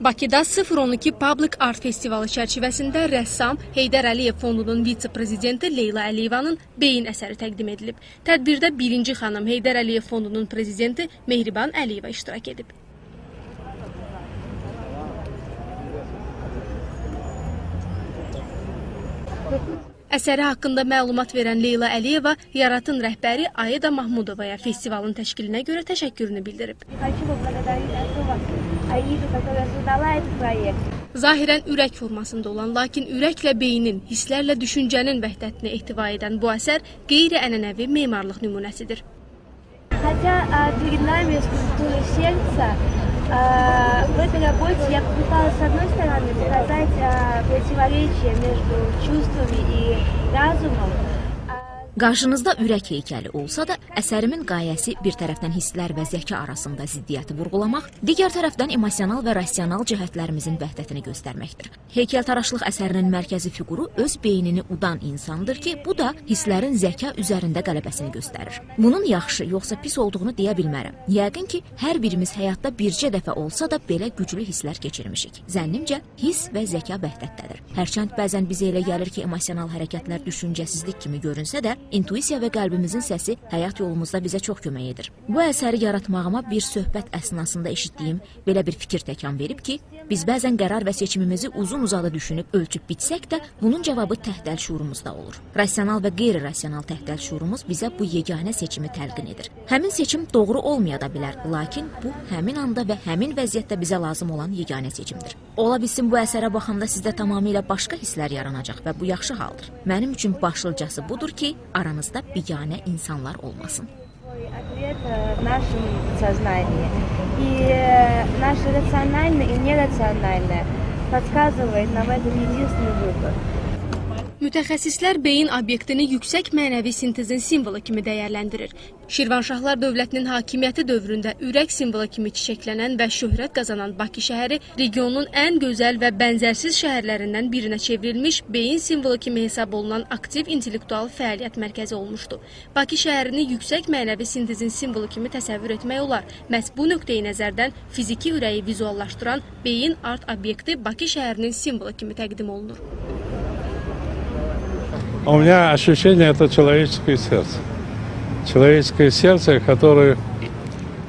Bakıda 012 Public Art Festivalı çərçivəsində rəssam Heydər Əliyev fondunun vitse-prezidenti Leyla Əliyevanın beyin əsəri təqdim edilib. Tədbirdə birinci xanım Heydər Əliyev fondunun prezidenti Mehriban Əliyeva iştirak edib. Əsəri haqqında məlumat verən Leyla Əliyeva Yaratın rəhbəri Aida Mahmudovaya festivalın təşkilinə görə təşəkkürünü bildirib. Arxiv obrada da Аиду, которая создала этот проект. Zahirən ürək formasında olan, lakin ürəklə beynin, hisslərlə düşüncənin vəhdətini ehtiva edən bu əsər qeyri-ənənəvi memarlıq nümunəsidir. Хотя а, перед нами скульптура сердца, а, в этой работе я попыталась с одной стороны показать а, противоречие между чувствами и разумом. Qarşınızda ürək heykəli olsa da, əsərimin qayəsi bir tərəfdən hisslər və zəka arasında ziddiyyəti vurğulamaq, digər tərəfdən emosional və rasional cəhətlərimizin vəhdətini göstərməkdir. Heykəltaraşlıq əsərinin mərkəzi fiquru öz beynini udan insandır ki, bu da hisslərin zəka üzərində qələbəsini göstərir. Bunun yaxşı yoxsa pis olduğunu deyə bilmərəm. Yəqin ki, hər birimiz həyatda bircə dəfə olsa da belə güclü hisslər keçirmişik. Zənnimcə, hiss və zəka vəhdətdədir. Hərçənd bəzən bizə elə gəlir ki, emosional hərəkətlər düşüncəsizlik kimi görünsə də, intuisiya və qəlbimizin səsi həyat yolumuzda bizə çox kömək edir. Bu əsəri yaratmağıma bir söhbət əsnasında eşitdiyim belə bir fikir təkan verib ki, biz bəzən qərar və seçimimizi uzun-uzadı düşünüb ölçüb bitsək də, bunun cavabı təhdəl şuurumuzda olur. Rasional və qeyri-rasional təhdəl şuurumuz bizə bu yeganə seçimi təlqin edir. Həmin seçim doğru olmaya da bilər, lakin bu həmin anda və həmin vəziyyətdə bizə lazım olan yeganə seçimdir. Ola bilsin bu əsərə baxanda sizdə tamamilə başqa hisslər yaranacaq və bu yaxşı haldır. Mənim üçün başlıcası budur ki, aranızda biganə insanlar olmasın. свой ответ э, в нашем сознании. И э, наше рациональное и нерациональное подсказывает нам этот единственный выбор. Mütəxəssislər beyin obyektini yüksək mənəvi sintezin simvolu kimi dəyərləndirir. Şirvanşahlar dövlətinin hakimiyyəti dövründə ürək simvolu kimi çiçəklənən və şöhrət qazanan Bakı şəhəri regionun ən gözəl və bənzərsiz şəhərlərindən birinə çevrilmiş, beyin simvolu kimi hesab olunan aktiv intellektual fəaliyyət mərkəzi olmuşdu. Bakı şəhərini yüksək mənəvi sintezin simvolu kimi təsəvvür etmək olar. Məhz bu nöqteyi nəzərdən fiziki ürəyi vizuallaşdıran beyin art obyekti Bakı şəhərinin simvolu kimi təqdim olunur. У меня ощущение это человеческое сердце. человеческое сердце, которое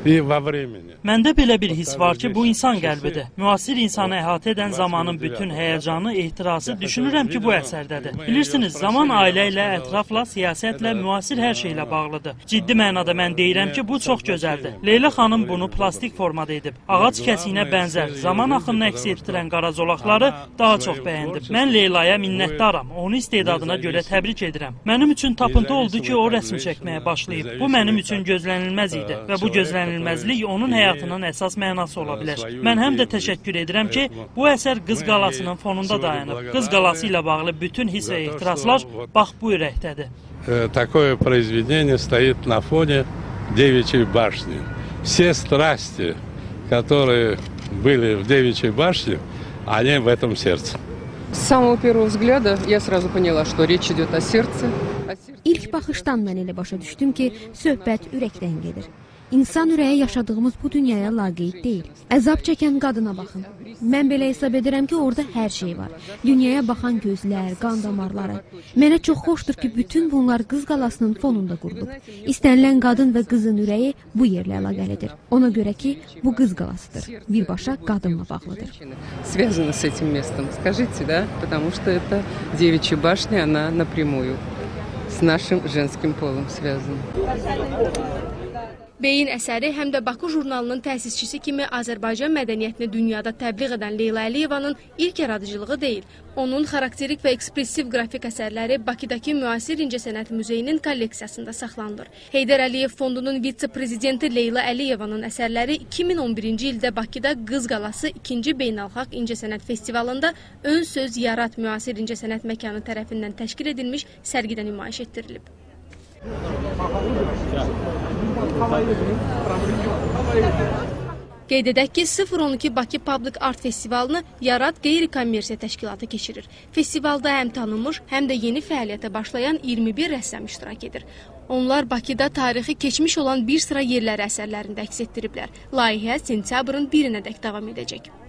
Məndə belə bir hiss var ki, bu insan qəlbidir. Müasir insanı əhatə edən zamanın bütün həyəcanı, ehtirası düşünürəm ki, bu əsərdədir. Bilirsiniz, zaman ailə ilə, ətrafla, siyasətlə, müasir hər şeylə bağlıdır. Ciddi mənada mən deyirəm ki, bu çox gözəldir. Leyla xanım bunu plastik formada edib. Ağac kəsiyinə bənzər, zaman axınını əks etdirən qara zolaqları daha çox bəyəndim. Mən Leylaya minnətdaram. Onu istedadına görə təbrik edirəm. Mənim üçün tapıntı oldu ki, o rəsm çəkməyə başlayıb. Bu mənim üçün gözlənilməz idi və bu gözlənilməzlik onun həyatının əsas mənası ola bilər. Mən həm də təşəkkür edirəm ki, bu əsər Qız qalasının fonunda dayanıb. Qız qalası ilə bağlı bütün hiss və ehtiraslar bax bu ürəkdədir. Э, Такое произведение стоит на фоне Девичьей башни. Все страсти, которые были в Девичьей башне, они в этом сердце. С самого первого взгляда я сразу поняла, что речь идет о сердце. О сердце İlk baxışdan mən elə başa düşdüm ki, söhbət ürəkdən gedir. İnsan ürəyi yaşadığımız bu dünyaya laqeyd deyil. Əzab çəkən qadına baxın. Mən belə hesab edirəm ki, orada hər şey var. Dünyaya baxan gözlər, qan damarları. Mənə çox xoşdur ki, bütün bunlar qız qalasının fonunda qurulub. İstənilən qadın və qızın ürəyi bu yerlə əlaqəlidir. Ona görə ki, bu qız qalasıdır. Birbaşa qadınla bağlıdır. женщина связана с этим местом. Скажите, да? Потому что это девичья башня, она напрямую с нашим женским полом связана. Beyin əsəri həm də Bakı jurnalının təsisçisi kimi Azərbaycan mədəniyyətini dünyada təbliğ edən Leyla Əliyevanın ilk yaradıcılığı deyil. Onun xarakterik və ekspressiv qrafik əsərləri Bakıdakı Müasir İncəsənət Muzeyinin kolleksiyasında saxlanılır. Heydər Əliyev fondunun vitse-prezidenti Leyla Əliyevanın əsərləri 2011-ci ildə Bakıda Qız Qalası 2-ci Beynəlxalq İncəsənət Festivalında Ön Söz Yarat Müasir İncəsənət məkanı tərəfindən təşkil edilmiş sərgidə nümayiş etdirilib. Qeyd edək ki, 012 Bakı Public Art Festivalını Yarat Qeyri-Kommersiya Təşkilatı keçirir. Festivalda həm tanınmış, həm də yeni fəaliyyətə başlayan 21 rəssam iştirak edir. Onlar Bakıda tarixi keçmiş olan bir sıra yerləri əsərlərində əks etdiriblər. Layihə sentyabrın 1-ədək davam edəcək.